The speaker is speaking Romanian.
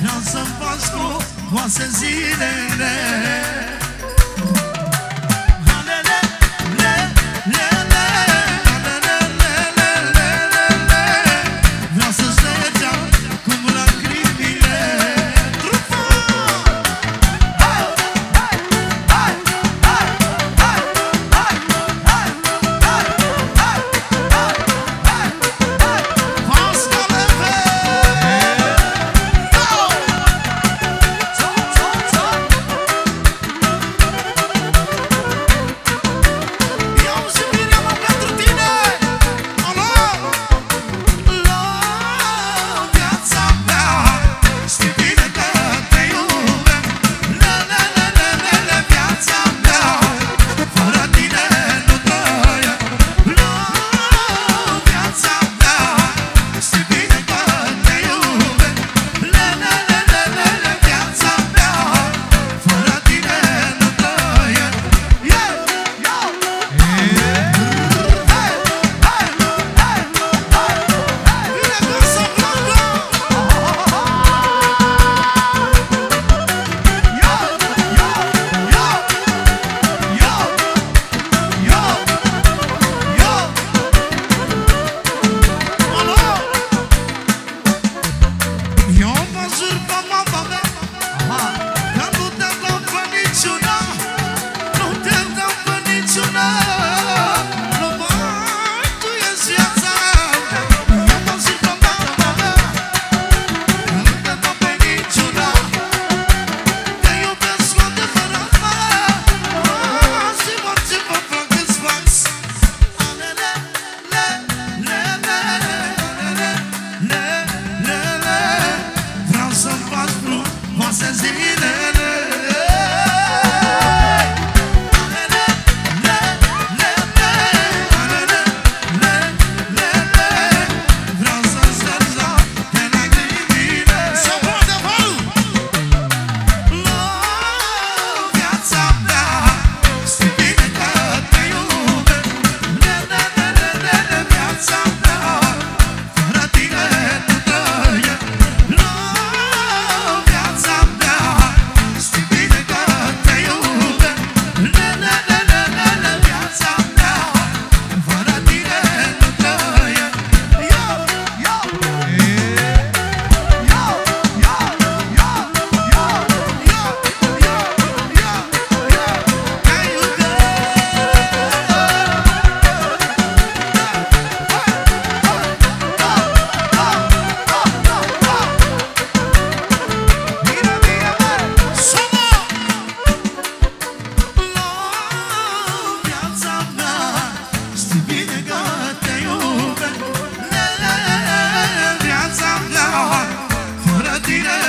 Vreau să-mi faci frumoase zilele como Latina